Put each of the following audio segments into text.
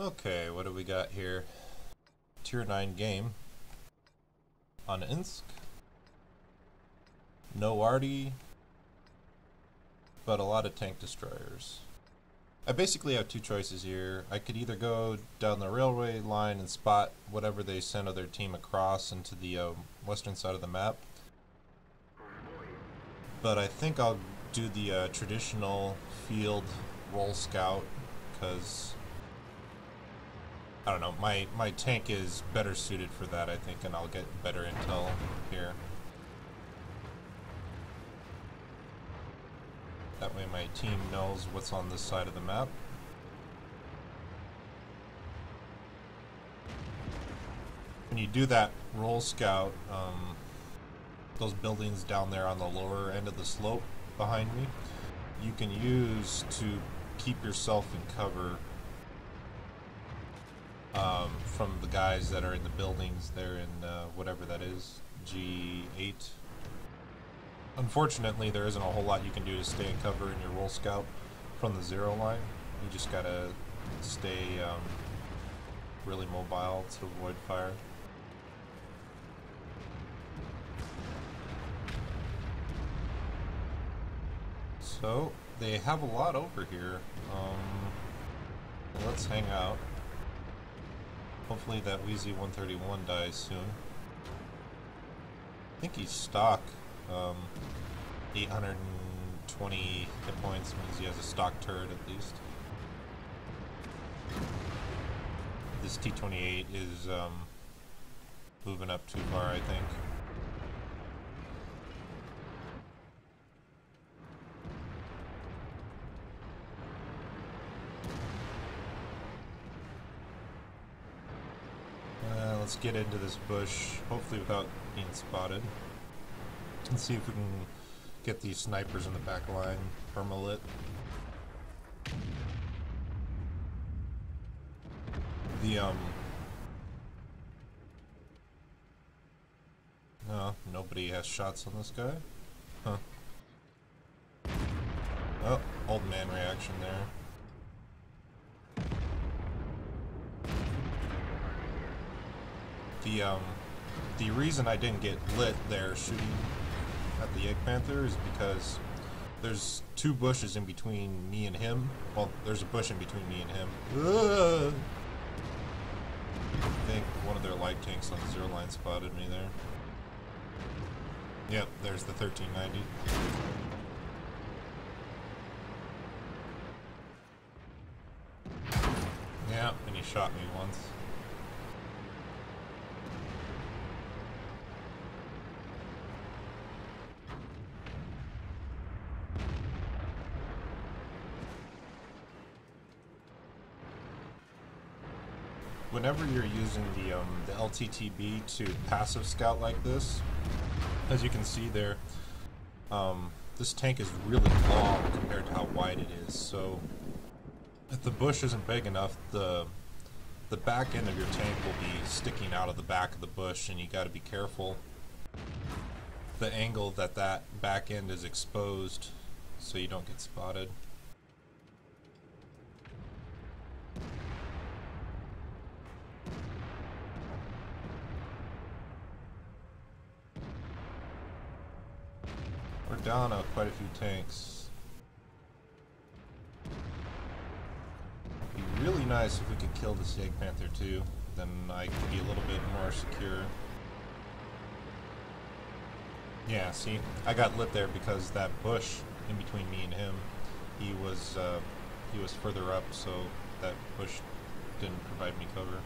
Okay, what do we got here? Tier 9 game. On Ensk. No arty, but a lot of tank destroyers. I basically have two choices here. I could either go down the railway line and spot whatever they send other team across into the uh, western side of the map. But I think I'll do the uh, traditional field roll scout because I don't know, my, my tank is better suited for that, I think, and I'll get better intel here. That way my team knows what's on this side of the map. When you do that roll scout, um, those buildings down there on the lower end of the slope behind me, you can use to keep yourself in cover um, from the guys that are in the buildings there in uh, whatever that is, G8. Unfortunately, there isn't a whole lot you can do to stay in cover in your roll scout from the zero line. You just gotta stay um, really mobile to avoid fire. So, they have a lot over here. Um, let's hang out. Hopefully that Wheezy 131 dies soon. I think he's stock. Um, 820 hit points means he has a stock turret at least. This T-28 is um, moving up too far, I think. Uh, let's get into this bush, hopefully without being spotted. And see if we can get these snipers in the back line permalit. The, um... No, nobody has shots on this guy. Huh. Oh, old man reaction there. The, um, the reason I didn't get lit there shooting at the Jagdpanther is because there's two bushes in between me and him. Well, there's a bush in between me and him. Ugh. I think one of their light tanks on the zero line spotted me there. Yep, there's the 1390. Yeah, and he shot me once. Whenever you're using the um, the LTTB to passive scout like this, as you can see there, um, this tank is really long compared to how wide it is. So if the bush isn't big enough, the the back end of your tank will be sticking out of the back of the bush, and you got to be careful the angle that that back end is exposed so you don't get spotted. Down uh, quite a few tanks. It'd be really nice if we could kill this Jagdpanther too. Then I could be a little bit more secure. Yeah, see, I got lit there because that bush in between me and him, he was uh, he was further up, so that bush didn't provide me cover.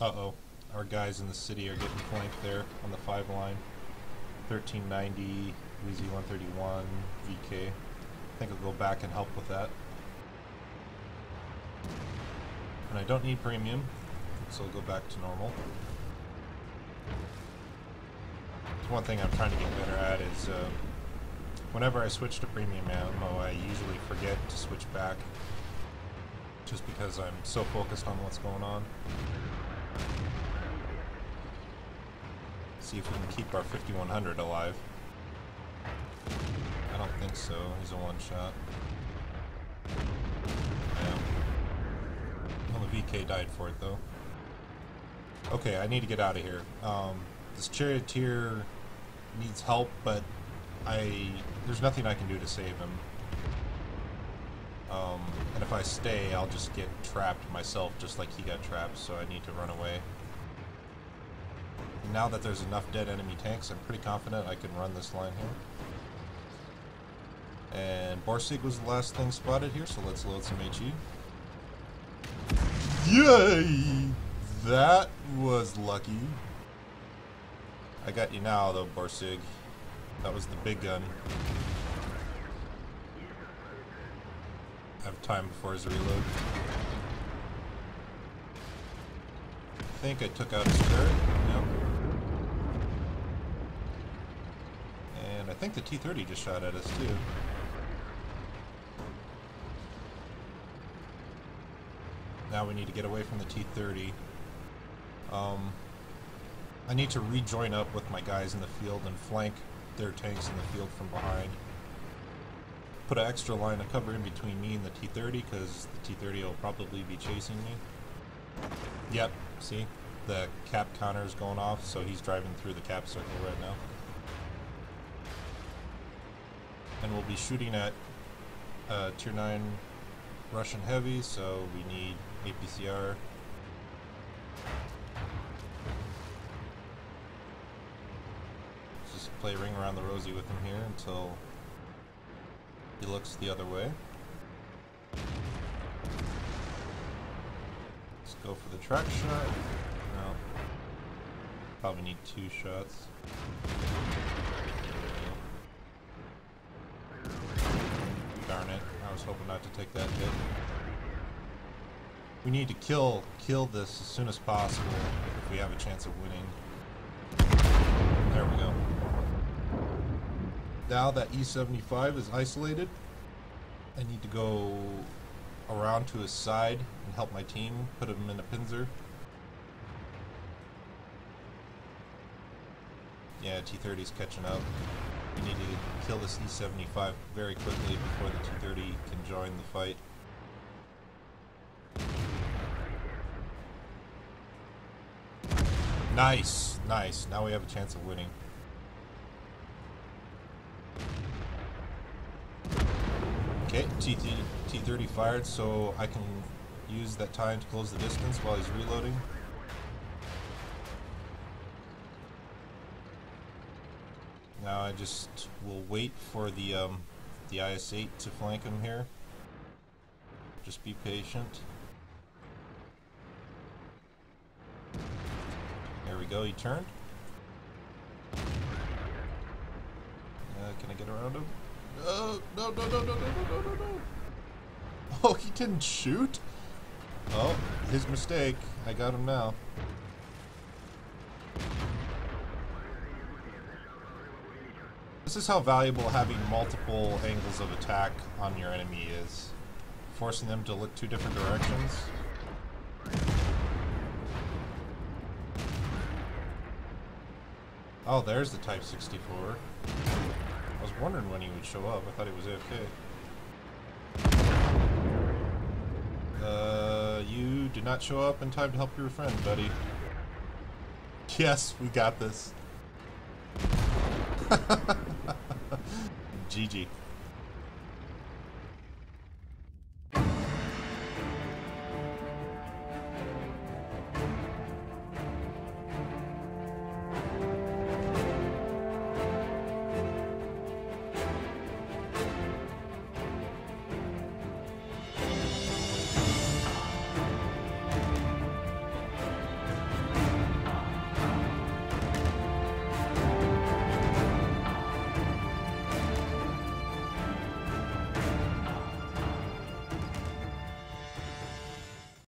Uh-oh. Our guys in the city are getting flanked there on the 5 line. 1390, Wheezy 131, VK. I think I'll go back and help with that. And I don't need premium, so I'll go back to normal. one thing I'm trying to get better at is uh, whenever I switch to premium ammo, I usually forget to switch back just because I'm so focused on what's going on. See if we can keep our 5100 alive. I don't think so. He's a one shot. Yeah. Well, the VK died for it though. Okay, I need to get out of here. Um, this charioteer needs help, but I there's nothing I can do to save him. Um, and if I stay, I'll just get trapped myself, just like he got trapped. So I need to run away. Now that there's enough dead enemy tanks, I'm pretty confident I can run this line here. And Borsig was the last thing spotted here, so let's load some HE. Yay! That was lucky. I got you now, though, Borsig. That was the big gun. I have time before his reload. I think I took out his turret. Yep. And I think the T-30 just shot at us, too. Now we need to get away from the T-30. Um, I need to rejoin up with my guys in the field and flank their tanks in the field from behind. Put an extra line of cover in between me and the T-30 because the T-30 will probably be chasing me. Yep, see? The cap counter is going off, so he's driving through the cap circle right now. And we'll be shooting at uh, Tier 9 Russian Heavy, so we need APCR. Just play ring around the rosy with him here until he looks the other way. Let's go for the track shot. No. Probably need two shots. Darn it. I was hoping not to take that hit. We need to kill kill this as soon as possible if we have a chance of winning. There we go. Now that E75 is isolated, I need to go around to his side and help my team put him in a pinzer. Yeah, T-30 is catching up. We need to kill this E75 very quickly before the T-30 can join the fight. Nice, nice. Now we have a chance of winning. Okay, T30 fired, so I can use that time to close the distance while he's reloading. Now I just will wait for the um, the IS-8 to flank him here. Just be patient. There we go, he turned. Uh, can I get around him? No, no, no, no, no, no, no, no, no. Oh, he didn't shoot? Oh, his mistake. I got him now. This is how valuable having multiple angles of attack on your enemy is. Forcing them to look two different directions. Oh, there's the Type 64. I was wondering when he would show up. I thought he was AFK. Uh, you did not show up in time to help your friend, buddy. Yes, we got this. GG.